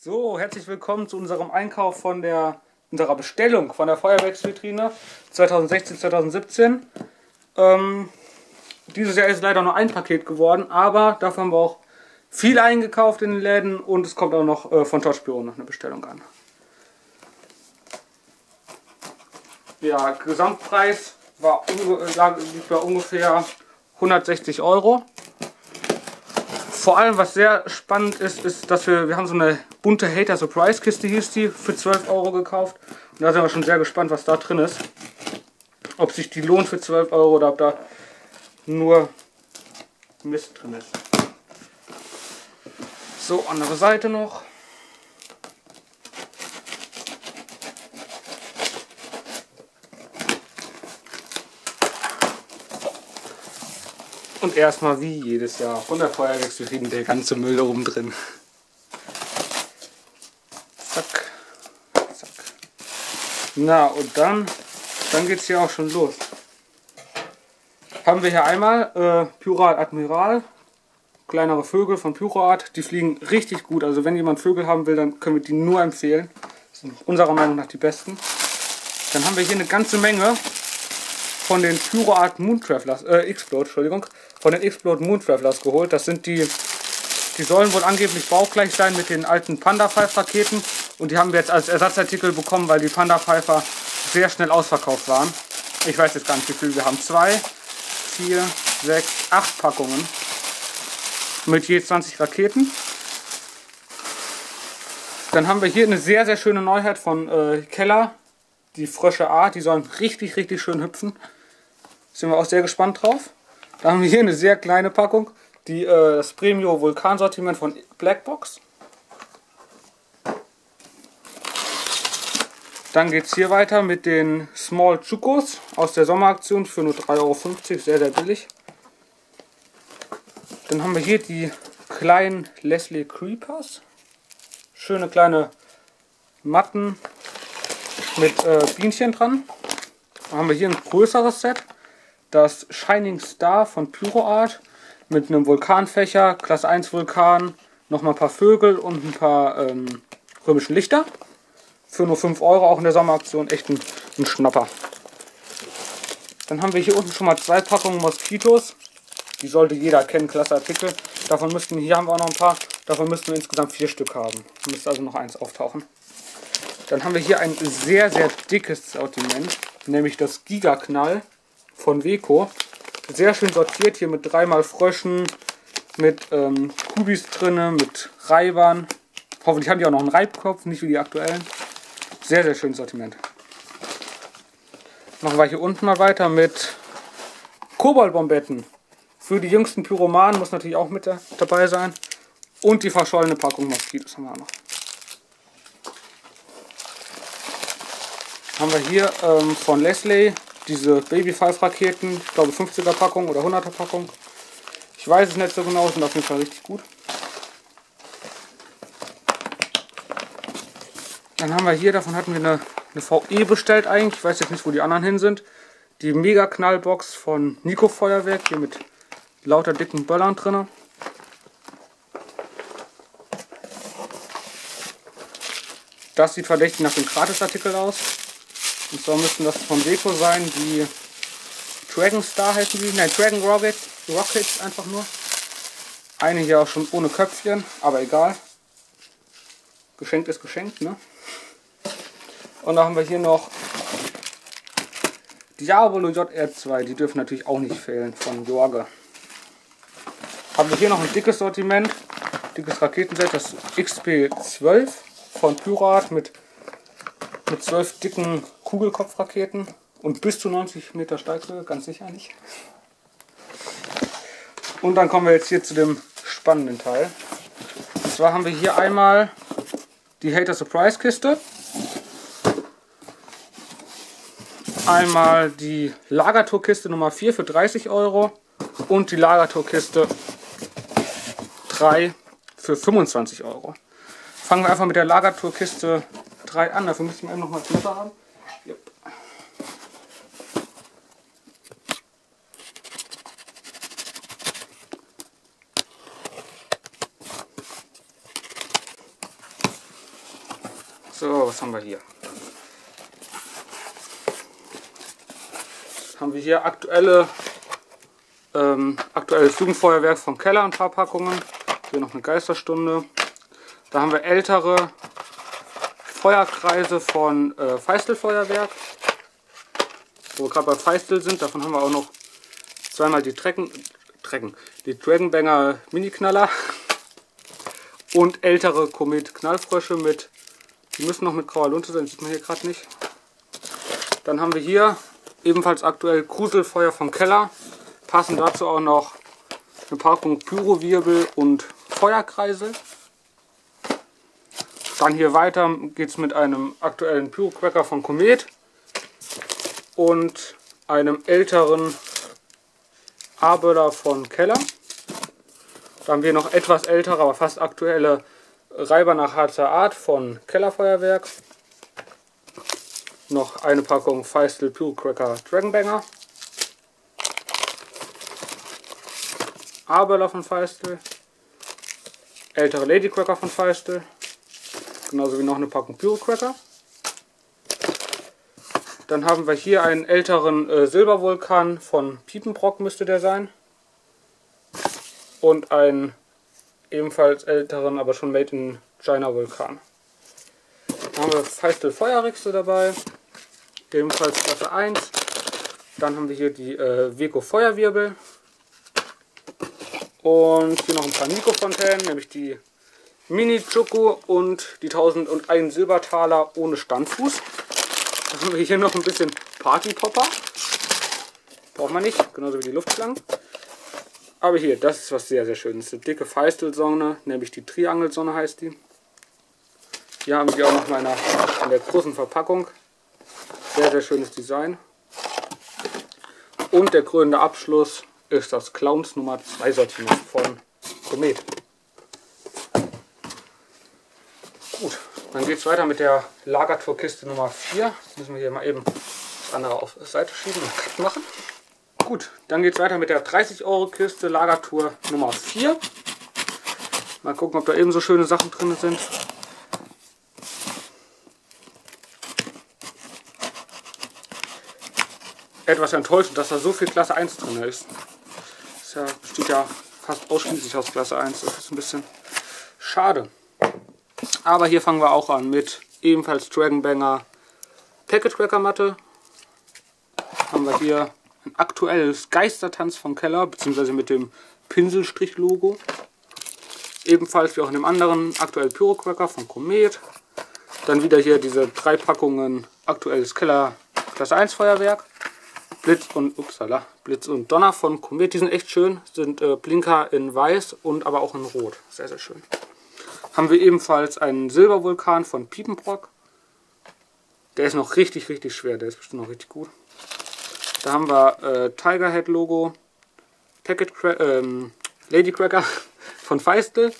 So, herzlich willkommen zu unserem Einkauf von der unserer Bestellung von der Feuerwerksvitrine 2016 2017. Ähm, dieses Jahr ist leider nur ein Paket geworden, aber dafür haben wir auch viel eingekauft in den Läden und es kommt auch noch äh, von Touchbüro noch eine Bestellung an. Ja, Gesamtpreis war, liegt bei ungefähr 160 Euro. Vor allem, was sehr spannend ist, ist, dass wir, wir haben so eine bunte Hater Surprise Kiste hieß die, für 12 Euro gekauft. Und da sind wir schon sehr gespannt, was da drin ist. Ob sich die lohnt für 12 Euro oder ob da nur Mist drin ist. So, andere Seite noch. Und erstmal wie jedes Jahr von der Feuerwerksvitrine der ganze Müll da oben drin. Zack. Zack. Na und dann, dann geht es hier auch schon los. Haben wir hier einmal äh, Pyroart Admiral. Kleinere Vögel von Pyroart. Die fliegen richtig gut. Also wenn jemand Vögel haben will, dann können wir die nur empfehlen. Das sind unserer Meinung nach die besten. Dann haben wir hier eine ganze Menge von den Pyroart Moon Travelers, äh, Explode, Entschuldigung, von den Explode Moon Travelers geholt. Das sind die, die sollen wohl angeblich baugleich sein mit den alten Panda Five Raketen. Und die haben wir jetzt als Ersatzartikel bekommen, weil die Panda Pfeifer sehr schnell ausverkauft waren. Ich weiß jetzt gar nicht wie viel. Wir haben zwei, vier, sechs, acht Packungen mit je 20 Raketen. Dann haben wir hier eine sehr, sehr schöne Neuheit von äh, Keller. Die Frösche A, die sollen richtig, richtig schön hüpfen. Sind wir auch sehr gespannt drauf. Da haben wir hier eine sehr kleine Packung, die, äh, das Premium Vulkan-Sortiment von Blackbox. Dann geht es hier weiter mit den Small Chukos aus der Sommeraktion für nur 3,50 Euro, sehr, sehr billig. Dann haben wir hier die kleinen Leslie Creepers. Schöne kleine Matten mit äh, Bienchen dran. Dann haben wir hier ein größeres Set das Shining Star von Pyroart mit einem Vulkanfächer, Klasse 1 Vulkan, nochmal ein paar Vögel und ein paar ähm, römischen Lichter. Für nur 5 Euro, auch in der Sommeraktion, echt ein, ein Schnapper. Dann haben wir hier unten schon mal zwei Packungen Moskitos. Die sollte jeder kennen, klasse Artikel. Davon müssten, hier haben wir auch noch ein paar, davon müssten wir insgesamt vier Stück haben. Müsste also noch eins auftauchen. Dann haben wir hier ein sehr, sehr dickes Sortiment, nämlich das Gigaknall von Weco. Sehr schön sortiert hier mit dreimal Fröschen, mit ähm, Kubis drinne, mit Reibern. Hoffentlich haben die auch noch einen Reibkopf, nicht wie die aktuellen. Sehr, sehr schönes Sortiment. Machen wir hier unten mal weiter mit Koboldbombetten. Für die jüngsten Pyromanen muss natürlich auch mit dabei sein. Und die verschollene Packung Moskitos haben wir auch noch. Haben wir hier ähm, von Leslie diese Baby 5 Raketen, ich glaube 50er Packung oder 100er Packung. Ich weiß es nicht so genau, sind auf jeden Fall richtig gut. Dann haben wir hier, davon hatten wir eine, eine VE bestellt eigentlich. Ich weiß jetzt nicht, wo die anderen hin sind. Die Mega Knallbox von Nico Feuerwerk, hier mit lauter dicken Böllern drin. Das sieht verdächtig nach dem Gratisartikel aus. Und zwar müssten das von Deko sein, die Dragon Star heißen die, nein, Dragon Rocket, Rockets einfach nur. Eine hier auch schon ohne Köpfchen, aber egal. Geschenkt ist geschenkt, ne? Und dann haben wir hier noch Diabolo JR2, die dürfen natürlich auch nicht fehlen, von Jorge. Haben wir hier noch ein dickes Sortiment, dickes Raketenset, das XP12 von Pyrat mit mit zwölf dicken Kugelkopfraketen und bis zu 90 Meter Steighöhe, ganz sicher nicht. Und dann kommen wir jetzt hier zu dem spannenden Teil. Und zwar haben wir hier einmal die Hater Surprise Kiste. Einmal die Lagertourkiste Nummer 4 für 30 Euro und die Lagertourkiste 3 für 25 Euro. Fangen wir einfach mit der Lagertourkiste 3 an. Dafür müssen wir eben noch mal das Messer haben. Yep. So, was haben wir hier? Haben wir hier aktuelle ähm, aktuelles Jugendfeuerwerk vom Keller, ein paar Packungen. Hier noch eine Geisterstunde. Da haben wir ältere Feuerkreise von äh, Feistel-Feuerwerk. Wo wir gerade bei Feistel sind, davon haben wir auch noch zweimal die Trecken, Trecken die Dragonbanger Mini-Knaller und ältere Komet Knallfrösche mit, die müssen noch mit grauer Lunte sein, sieht man hier gerade nicht. Dann haben wir hier ebenfalls aktuell Kruselfeuer vom Keller. Passen dazu auch noch eine Packung Pyrowirbel und Feuerkreisel. Dann hier weiter geht es mit einem aktuellen Pyrocracker von Komet und einem älteren A-Böller von Keller. Dann haben wir noch etwas ältere, aber fast aktuelle Reiber nach harter Art von Kellerfeuerwerk. Noch eine Packung Feistel Pyrocracker Dragonbanger. A-Böller von Feistel. Ältere Ladycracker von Feistel. Genauso wie noch eine Packung Pyrocracker. Dann haben wir hier einen älteren äh, Silbervulkan von Piepenbrock müsste der sein. Und einen ebenfalls älteren, aber schon made in China Vulkan. Dann haben wir Feistel Feuerrixe dabei. Ebenfalls Klasse 1. Dann haben wir hier die äh, Weco Feuerwirbel. Und hier noch ein paar Mikrofontänen, nämlich die Mini Choco und die 1001 Silbertaler ohne Standfuß. Dann haben wir hier noch ein bisschen Party Popper. Braucht man nicht, genauso wie die Luftschlangen. Aber hier, das ist was sehr, sehr schönes. Eine dicke Feistelsonne, nämlich die Triangelsonne heißt die. Hier haben wir auch noch mal in der großen Verpackung. Sehr, sehr schönes Design. Und der krönende Abschluss ist das Clowns Nummer 2 Sortiment von Comet. Gut, dann geht es weiter mit der Lagertourkiste Nummer 4. Jetzt müssen wir hier mal eben das andere auf Seite schieben und machen. Gut, dann geht es weiter mit der 30 Euro Kiste Lagertour Nummer 4. Mal gucken, ob da ebenso schöne Sachen drin sind. Etwas enttäuschend, dass da so viel Klasse 1 drin ist. Das ja, besteht ja fast ausschließlich aus Klasse 1. Das ist ein bisschen schade. Aber hier fangen wir auch an mit ebenfalls Dragonbanger Packet Cracker Matte. Haben wir hier aktuelles Geistertanz vom Keller, beziehungsweise mit dem Pinselstrich-Logo. Ebenfalls wie auch in dem anderen aktuell Pyrocracker von Komet. Dann wieder hier diese drei Packungen aktuelles Keller Klasse 1 Feuerwerk. Blitz und upsala, Blitz und Donner von Komet, die sind echt schön. Sind äh, Blinker in weiß und aber auch in rot. Sehr, sehr schön haben wir ebenfalls einen Silbervulkan von Piepenbrock. Der ist noch richtig, richtig schwer. Der ist bestimmt noch richtig gut. Da haben wir äh, Tigerhead Logo, Packet ähm, Lady Cracker von Feistel,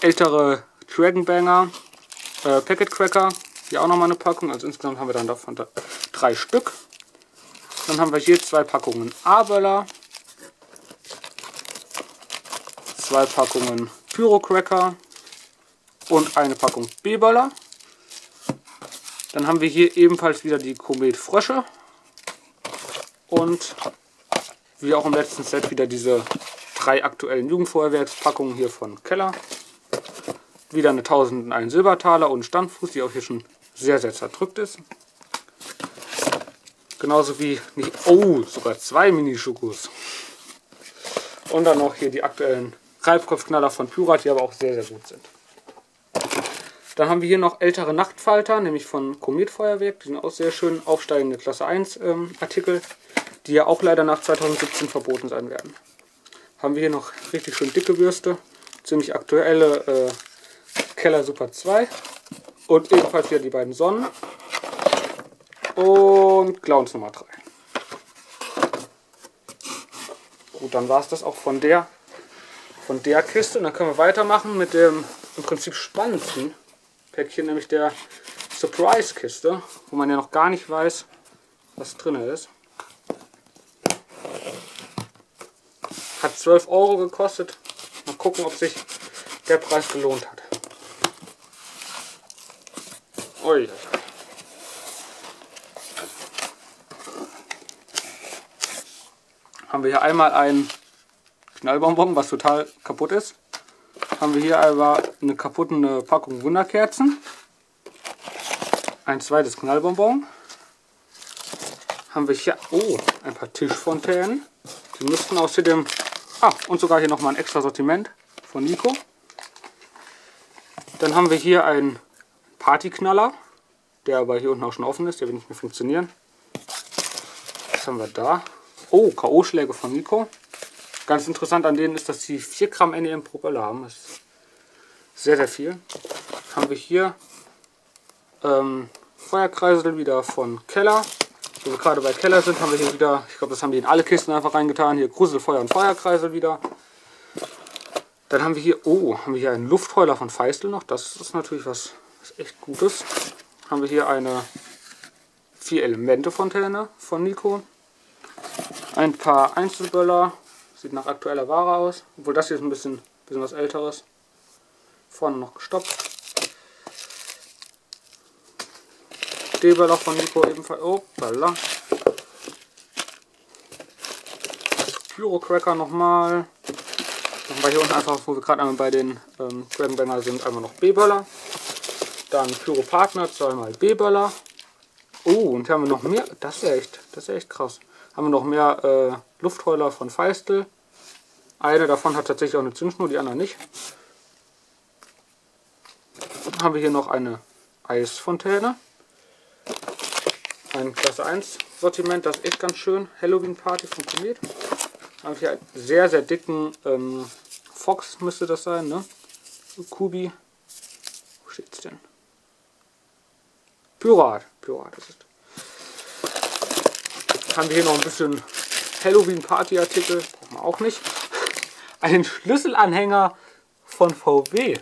ältere Dragonbanger, äh, Packet Cracker, hier auch nochmal eine Packung. Also insgesamt haben wir dann davon drei Stück. Dann haben wir hier zwei Packungen A-Böller, zwei Packungen Pyrocracker und eine Packung B-Böller. Dann haben wir hier ebenfalls wieder die Komet Frösche und wie auch im letzten Set wieder diese drei aktuellen Jugendfeuerwerkspackungen hier von Keller. Wieder eine 1001 Silbertaler und Standfuß, die auch hier schon sehr, sehr zerdrückt ist. Genauso wie, nicht, oh, sogar zwei Mini-Schokos. Und dann noch hier die aktuellen Reibkopfknaller von Pyrat, die aber auch sehr, sehr gut sind. Dann haben wir hier noch ältere Nachtfalter, nämlich von Kometfeuerwerk. Die sind auch sehr schön aufsteigende Klasse 1 ähm, Artikel, die ja auch leider nach 2017 verboten sein werden. Haben wir hier noch richtig schön dicke Würste, ziemlich aktuelle äh, Keller Super 2 und ebenfalls wieder die beiden Sonnen und Clowns Nummer 3. Gut, dann war es das auch von der von der Kiste. Und dann können wir weitermachen mit dem im Prinzip spannendsten Päckchen, nämlich der Surprise-Kiste, wo man ja noch gar nicht weiß, was drin ist. Hat 12 Euro gekostet. Mal gucken, ob sich der Preis gelohnt hat. Ui. Haben wir hier einmal ein Knallbonbon, was total kaputt ist. Haben wir hier aber eine kaputte Packung Wunderkerzen. Ein zweites Knallbonbon. Haben wir hier, oh, ein paar Tischfontänen. Die müssten außerdem, ah, und sogar hier nochmal ein extra Sortiment von Nico. Dann haben wir hier einen Partyknaller, der aber hier unten auch schon offen ist, der will nicht mehr funktionieren. Was haben wir da? Oh, K.O.-Schläge von Nico. Ganz interessant an denen ist, dass sie 4 Gramm NEM pro Böller haben. Das ist sehr, sehr viel. Haben wir hier ähm, Feuerkreisel wieder von Keller. Wo wir gerade bei Keller sind, haben wir hier wieder, ich glaube, das haben die in alle Kisten einfach reingetan. Hier Gruselfeuer und Feuerkreisel wieder. Dann haben wir hier, oh, haben wir hier einen Luftheuler von Feistel noch. Das ist natürlich was, was echt Gutes. Haben wir hier eine vier Elemente Fontäne von Nico. Ein paar Einzelböller. Sieht nach aktueller Ware aus. Obwohl das hier ist ein bisschen, bisschen was älteres. Vorne noch gestoppt. D-Böller von Nico ebenfalls. Oh, Böller. Pyro-Cracker nochmal. Machen wir hier unten einfach, wo wir gerade einmal bei den ähm, Dragon sind, einmal noch B-Böller. Dann Pyro Partner, zweimal B-Böller. Oh, und hier haben wir noch mehr. Das ist echt, das ist echt krass. Haben wir noch mehr äh, Luftheuler von Feistel. Eine davon hat tatsächlich auch eine Zündschnur, die andere nicht. Dann haben wir hier noch eine Eisfontäne. Ein Klasse 1 Sortiment, das ist echt ganz schön. Halloween Party von Komet. Haben hier einen sehr, sehr dicken ähm, Fox müsste das sein, ne? Kubi. Wo steht's denn? Pyrat. Pyrat ist es. Haben wir hier noch ein bisschen Halloween Party Artikel. Brauchen wir auch nicht. Einen Schlüsselanhänger von VW.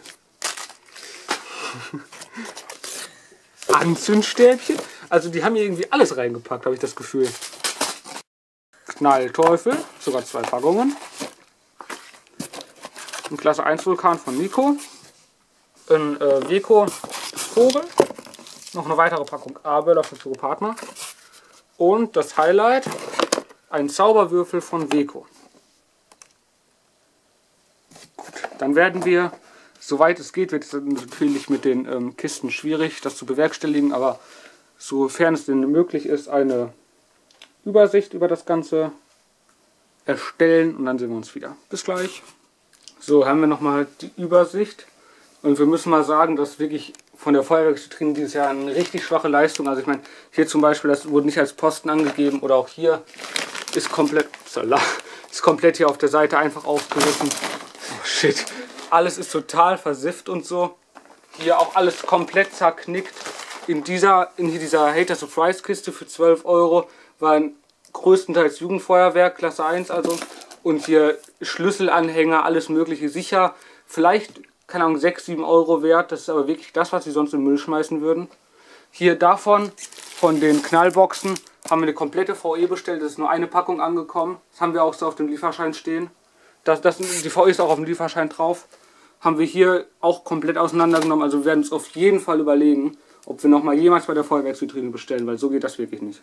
Anzündstäbchen. Also die haben hier irgendwie alles reingepackt, habe ich das Gefühl. Knallteufel, sogar zwei Packungen. Ein Klasse 1 Vulkan von Nico. Ein äh, Vico Vogel. Noch eine weitere Packung A-Böller von Pyro Partner. Und das Highlight, ein Zauberwürfel von Weco. Gut, dann werden wir, soweit es geht, wird es natürlich mit den ähm, Kisten schwierig, das zu bewerkstelligen, aber sofern es denn möglich ist, eine Übersicht über das Ganze erstellen und dann sehen wir uns wieder. Bis gleich. So, haben wir nochmal die Übersicht. Und wir müssen mal sagen, dass wirklich von der Feuerwerksvitrine dieses Jahr eine richtig schwache Leistung. Also ich meine, hier zum Beispiel, das wurde nicht als Posten angegeben oder auch hier ist komplett, ist komplett hier auf der Seite einfach aufgerissen. Oh shit. Alles ist total versifft und so. Hier auch alles komplett zerknickt. In dieser, in dieser Hater Surprise Kiste für 12 Euro waren größtenteils Jugendfeuerwerk, Klasse 1 also und hier Schlüsselanhänger, alles mögliche sicher. Vielleicht, keine Ahnung, 6, 7 Euro wert. Das ist aber wirklich das, was sie sonst im Müll schmeißen würden. Hier davon, von den Knallboxen, haben wir eine komplette VE bestellt. Das ist nur eine Packung angekommen. Das haben wir auch so auf dem Lieferschein stehen. Das, das, die VE ist auch auf dem Lieferschein drauf. Haben wir hier auch komplett auseinandergenommen. Also wir werden uns auf jeden Fall überlegen, ob wir nochmal jemals bei der Feuerwerksvitrine bestellen, weil so geht das wirklich nicht.